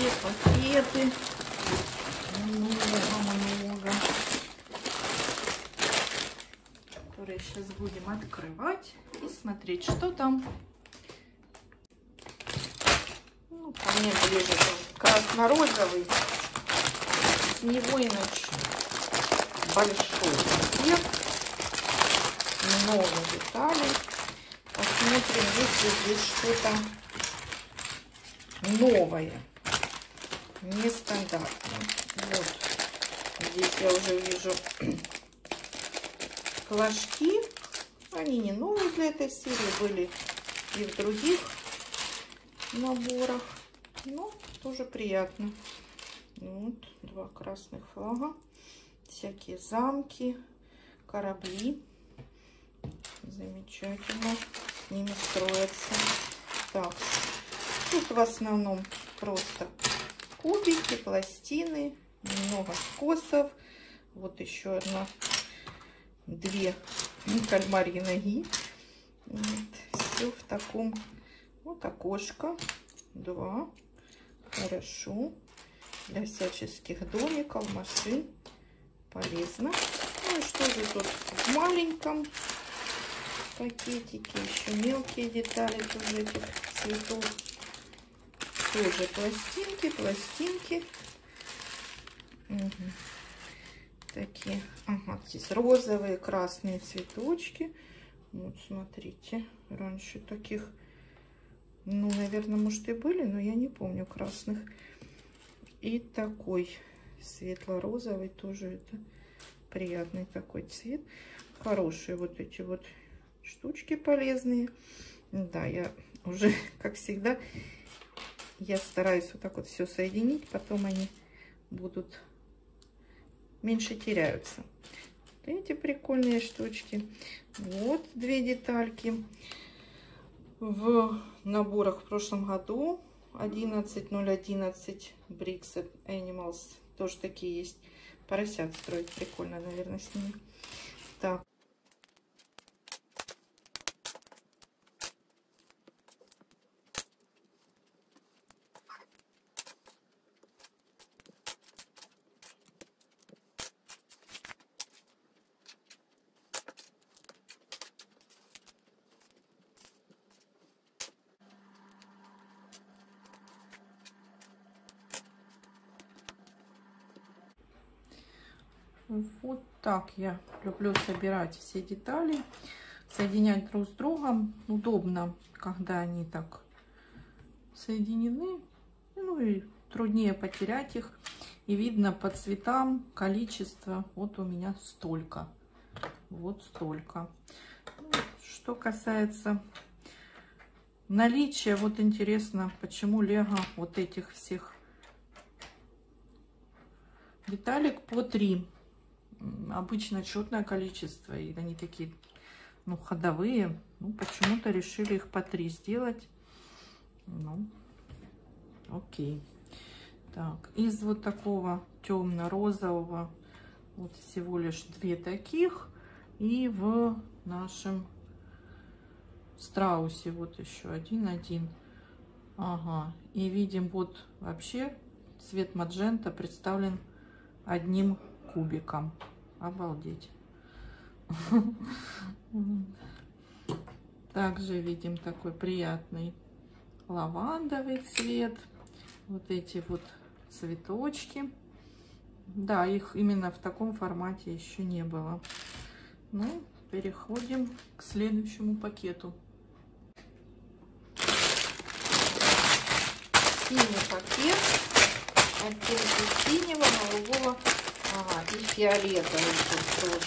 Две пакеты. Много-много. Которые сейчас будем открывать и смотреть, что там. Ну, ко мне ближе красно-розовый. С него и начну. Большой пакет. Много деталей. Посмотрим, есть здесь что-то новое, нестандартное. Вот, здесь я уже вижу флажки. Они не новые для этой серии, были и в других наборах. Но тоже приятно. Вот, два красных флага. Всякие замки, корабли. Замечательно. С ними строятся. Так, Тут в основном просто кубики, пластины, немного скосов. Вот еще одна, две кальмарьи ноги. Вот, все в таком, вот окошко, два, хорошо. Для всяческих домиков, машин полезно. Ну и что же тут в маленьком пакетике, еще мелкие детали тоже этих цветов тоже пластинки, пластинки. Угу. Такие, ага, здесь розовые, красные цветочки. Вот, смотрите, раньше таких, ну, наверное, может и были, но я не помню красных. И такой светло-розовый тоже это приятный такой цвет. Хорошие вот эти вот штучки полезные. Да, я уже, как всегда, я стараюсь вот так вот все соединить, потом они будут меньше теряются. Эти прикольные штучки. Вот две детальки. В наборах в прошлом году 11.011 Bricks Animals тоже такие есть. Поросят строить прикольно, наверное, с ними. Так, Вот так я люблю собирать все детали, соединять друг с другом. Удобно, когда они так соединены. Ну и труднее потерять их. И видно по цветам количество. Вот у меня столько. Вот столько. Что касается наличия, вот интересно, почему Лего вот этих всех деталек по 3 обычно четное количество, и они такие, ну, ходовые. Ну, почему-то решили их по три сделать. Ну, окей. Так, из вот такого темно-розового вот всего лишь две таких. И в нашем страусе вот еще один-один. Ага, и видим вот вообще цвет маджента представлен одним кубиком. Обалдеть. Также видим такой приятный лавандовый цвет. Вот эти вот цветочки. Да, их именно в таком формате еще не было. Ну, переходим к следующему пакету. Синий пакет. Оттенки синего, голубого Ага, и фиолетовый тут тоже.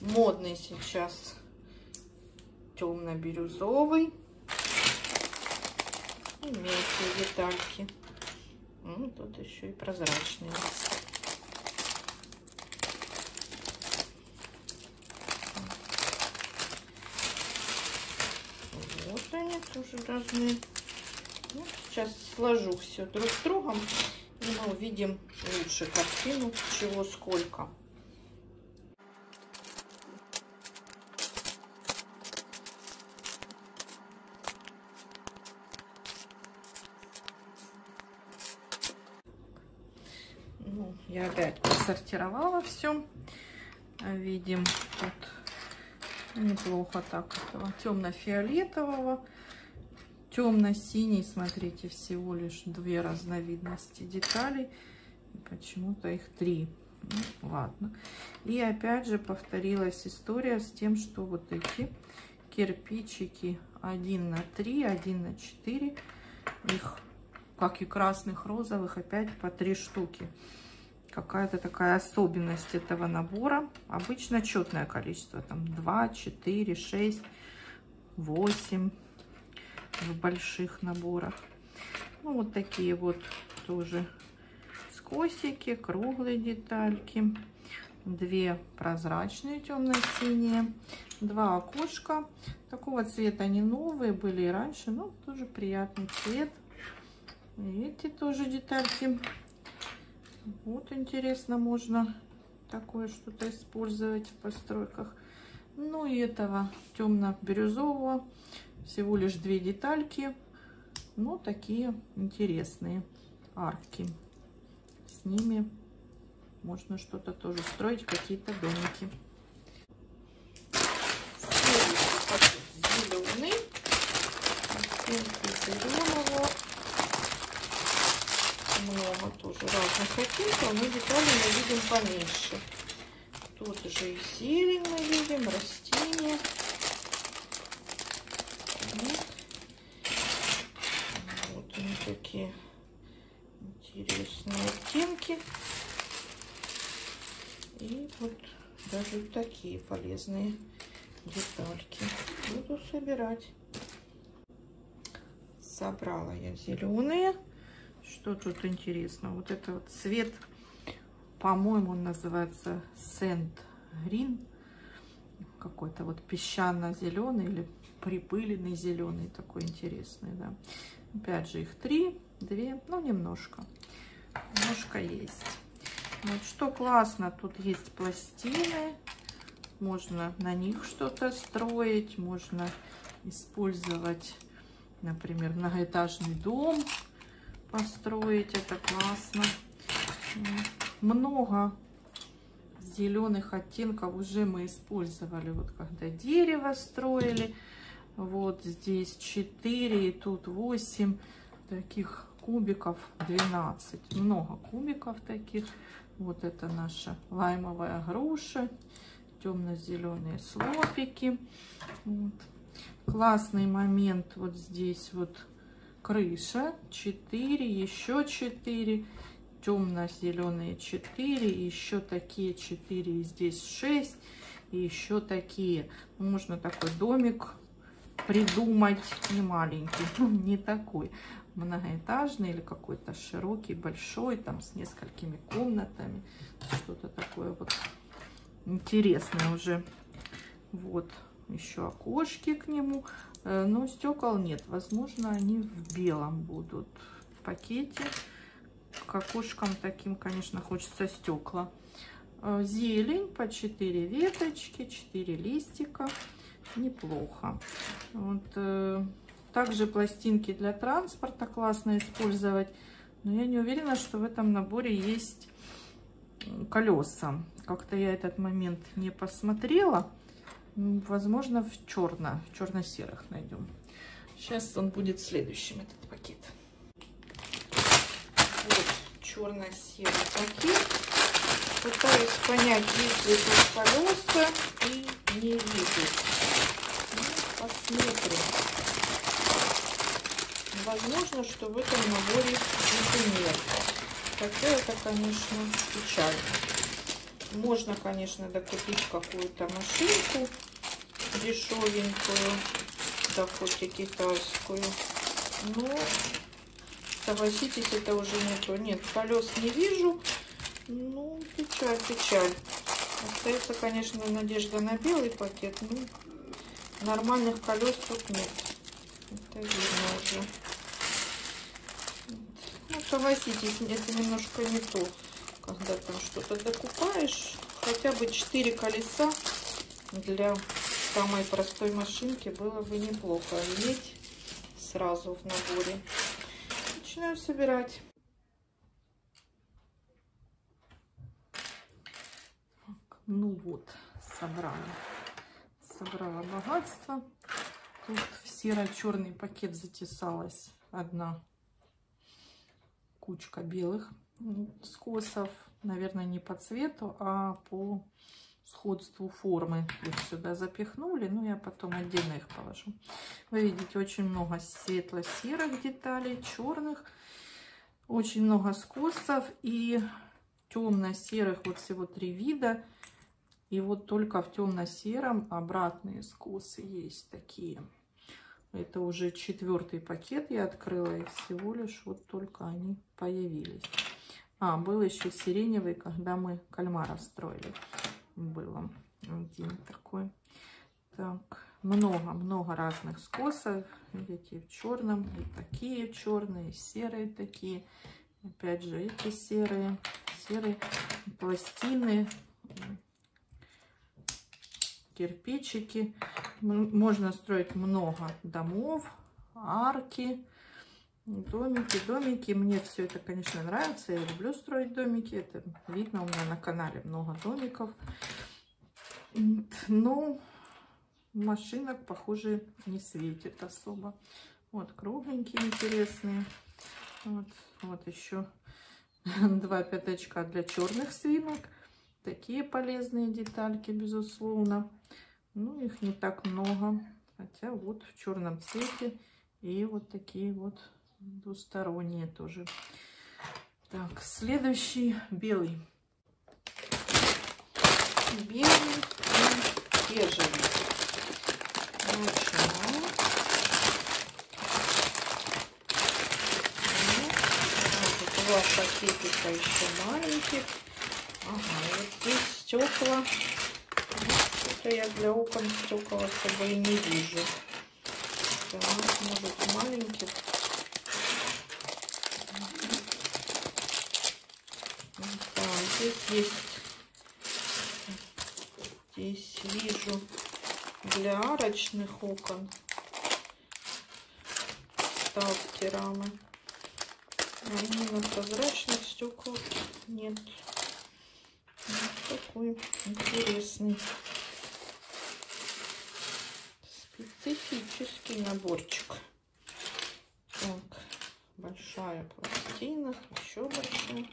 Модный сейчас темно-бирюзовый. И мелкие детальки. Ну, тут еще и прозрачные. тоже разные. Вот сейчас сложу все друг с другом, и мы увидим лучше картину, чего сколько. Ну, я опять посортировала все. Видим тут неплохо так этого темно-фиолетового Темно-синий, смотрите, всего лишь две разновидности деталей. Почему-то их три. Ну, ладно. И опять же повторилась история с тем, что вот эти кирпичики 1 на 3, 1 на 4, их, как и красных, розовых, опять по 3 штуки. Какая-то такая особенность этого набора. Обычно четное количество, там 2, 4, 6, 8 в больших наборах. Ну, вот такие вот тоже скосики, круглые детальки. Две прозрачные темно-синие, два окошка. Такого цвета они новые были и раньше, но тоже приятный цвет. Эти тоже детальки. Вот интересно, можно такое что-то использовать в постройках. Ну и этого темно-бирюзового всего лишь две детальки, но такие интересные арки. С ними можно что-то тоже строить, какие-то домики. Зеленый. зеленого. Много тоже разных оттенков, но детали мы видим поменьше. Тут же и зелень мы видим, растения. Вот они такие интересные оттенки. И вот даже такие полезные детальки. Буду собирать. Собрала я зеленые. Что тут интересно? Вот это вот цвет, по-моему, называется Сент Грин. Какой-то вот песчано-зеленый или припыленный зеленый такой интересный, да. Опять же их три, две, ну немножко, немножко есть. Вот что классно, тут есть пластины, можно на них что-то строить, можно использовать, например, многоэтажный дом построить, это классно. Много зеленых оттенков уже мы использовали, вот когда дерево строили, вот здесь 4 и тут 8 таких кубиков 12. Много кубиков таких. Вот это наша лаймовая груша. Темно-зеленые слопики. Вот. Классный момент вот здесь вот крыша. 4, еще 4. Темно-зеленые 4. Еще такие 4. И здесь 6. И еще такие. Можно такой домик придумать не маленький, не такой многоэтажный или какой-то широкий, большой, там с несколькими комнатами, что-то такое вот интересное уже. Вот еще окошки к нему, э, но стекол нет, возможно они в белом будут в пакете. К окошкам таким, конечно, хочется стекла. Э, зелень по 4 веточки, 4 листика неплохо. Вот, э, также пластинки для транспорта классно использовать. Но я не уверена, что в этом наборе есть колеса. Как-то я этот момент не посмотрела. Возможно, в черно, в черно-серых найдем. Сейчас он будет следующим, этот пакет. Вот черно-серый пакет. Пытаюсь понять, есть ли тут колеса и не вижу. Посмотрим. Возможно, что в этом наборе их нет. Хотя это, конечно, печально. Можно, конечно, докупить какую-то машинку дешевенькую, да хоть и китайскую. Но, согласитесь, это уже не то. Нет, колес не вижу. Ну, печаль, печаль. Остается, конечно, надежда на белый пакет. Ну, Нормальных колес тут нет. Это видно уже. Ну, согласитесь, это немножко не то, когда там что-то докупаешь. Хотя бы 4 колеса для самой простой машинки было бы неплохо иметь сразу в наборе. Начинаю собирать. Ну вот, собрала. Собрала богатство. Тут в серо-черный пакет затесалась одна кучка белых скосов. Наверное, не по цвету, а по сходству формы. Их сюда запихнули, ну я потом отдельно их положу. Вы видите, очень много светло-серых деталей, черных. Очень много скосов и темно-серых, вот всего три вида. И вот только в темно-сером обратные скосы есть такие. Это уже четвертый пакет я открыла, и всего лишь вот только они появились. А, был еще сиреневый, когда мы кальмара строили. Было один такой. Так, много-много разных скосов. Видите, в черном, и такие черные, серые такие. Опять же, эти серые, серые пластины, кирпичики. Можно строить много домов, арки, домики, домики. Мне все это, конечно, нравится. Я люблю строить домики. Это видно у меня на канале много домиков. Но машинок, похоже, не светит особо. Вот кругленькие, интересные. Вот, вот еще два пятачка для черных свинок. Такие полезные детальки, безусловно. Ну, их не так много. Хотя вот в черном цвете. И вот такие вот двусторонние тоже. Так, следующий белый. Белый и бежевый. Очень Два пакетика еще маленьких. Ага, вот здесь стекла. Это я для окон стекол особо и не вижу. Так, может маленьких. Да, здесь есть, здесь вижу для арочных окон ставки рамы. А именно прозрачных стекол нет. Вот такой интересный специфический наборчик. Так, большая пластина, еще большая.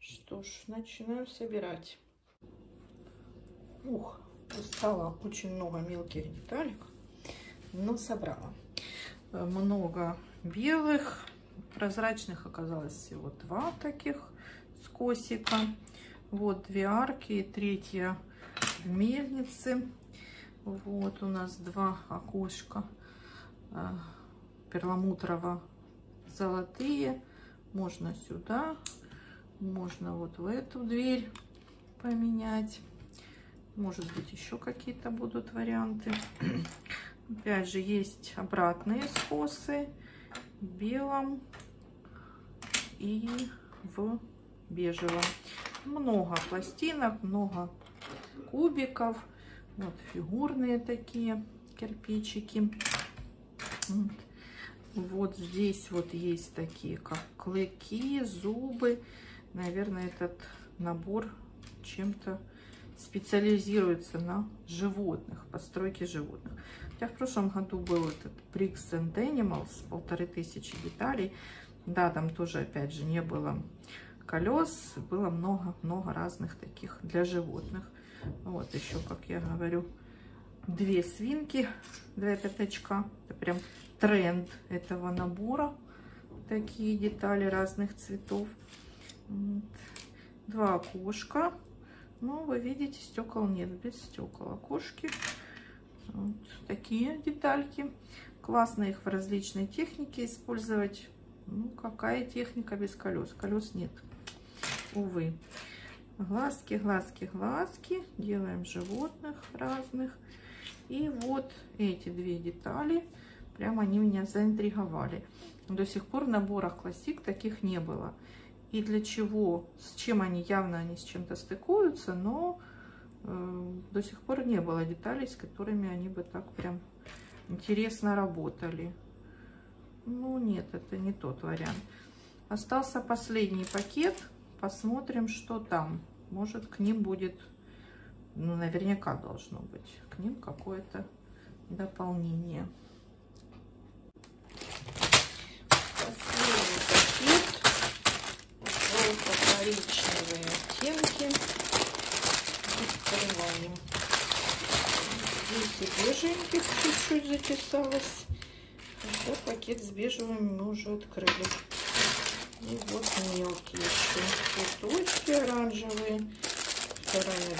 Что ж, начинаем собирать. Ух, стало очень много мелких деталек, но собрала. Много белых, прозрачных оказалось всего два таких скосика. Вот две арки третья в мельнице. Вот у нас два окошка э, перламутрово золотые. Можно сюда, можно вот в эту дверь поменять. Может быть, еще какие-то будут варианты. Опять же, есть обратные скосы белом и в бежевом. Много пластинок, много кубиков. Вот фигурные такие кирпичики. Вот. здесь вот есть такие, как клыки, зубы. Наверное, этот набор чем-то специализируется на животных, постройке животных. Хотя в прошлом году был этот Bricks and Animals, полторы тысячи деталей. Да, там тоже, опять же, не было колес, было много-много разных таких для животных. Вот еще, как я говорю, две свинки, два пятачка. Это прям тренд этого набора. Такие детали разных цветов. Вот. Два окошка. Ну, вы видите, стекол нет, без стекол. Окошки. Вот такие детальки. Классно их в различной технике использовать. Ну, какая техника без колес? Колес нет, увы. Глазки, глазки, глазки. Делаем животных разных. И вот эти две детали, прям они меня заинтриговали. До сих пор в наборах классик таких не было. И для чего, с чем они, явно они с чем-то стыкуются, но э, до сих пор не было деталей, с которыми они бы так прям интересно работали. Ну нет, это не тот вариант. Остался последний пакет Посмотрим, что там. Может, к ним будет ну, наверняка должно быть к ним какое-то дополнение. Последний пакет. Желто-коричневые оттенки. Открываем. Здесь и беженьких чуть-чуть затесалось. Хотя пакет с бежевыми мы уже открыли. И вот мелкие еще цветочки оранжевые. Вторая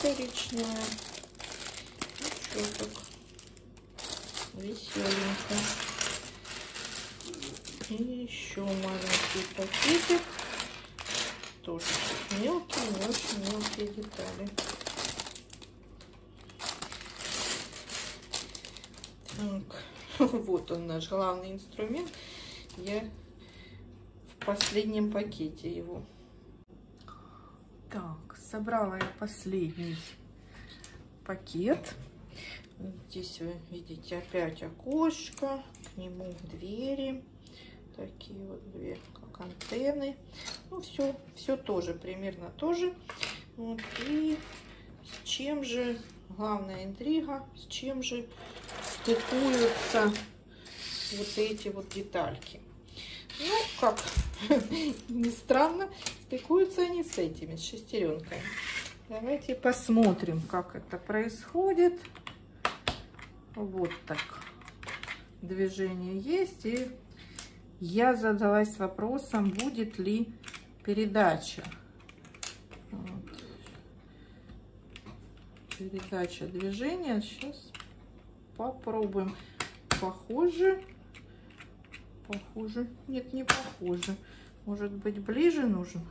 коричневая. Ну, что так веселенько. И еще маленький пакетик. Тоже мелкие, очень мелкие детали. Так, вот он наш главный инструмент. Я последнем пакете его. Так, собрала я последний пакет. Здесь вы видите опять окошко, к нему двери, такие вот две как антенны. Ну все, все тоже примерно тоже. Вот, и с чем же главная интрига, с чем же стыкуются вот эти вот детальки. Ну, как ни странно, стыкуются они с этими, с шестеренками. Давайте посмотрим, как это происходит. Вот так движение есть. И я задалась вопросом, будет ли передача. Вот. Передача движения. Сейчас попробуем. Похоже. Похоже. Нет, не похоже. Может быть, ближе нужен.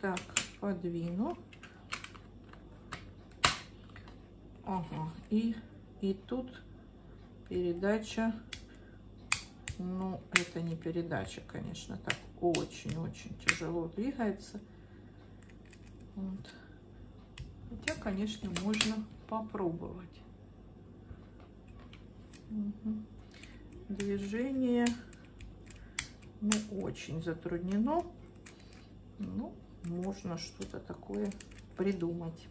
Так, подвину. Ага. И и тут передача, ну, это не передача, конечно, так очень-очень тяжело двигается. Вот. Хотя, конечно, можно попробовать. Угу. Движение, ну, очень затруднено. Ну, можно что-то такое придумать.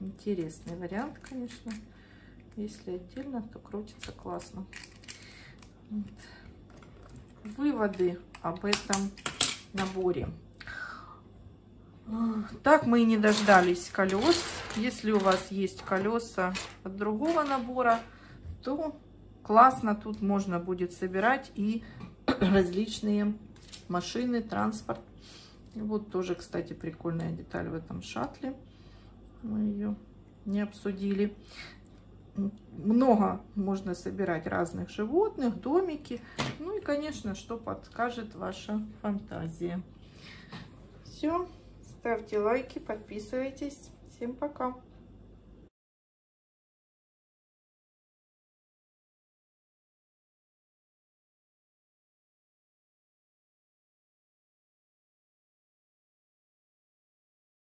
Интересный вариант, конечно. Если отдельно, то крутится классно. Вот. Выводы об этом наборе. Так мы и не дождались колес. Если у вас есть колеса от другого набора, то классно тут можно будет собирать и различные машины, транспорт. И вот тоже, кстати, прикольная деталь в этом шатле мы ее не обсудили. Много можно собирать разных животных, домики. Ну и, конечно, что подскажет ваша фантазия. Все. Ставьте лайки, подписывайтесь. Всем пока.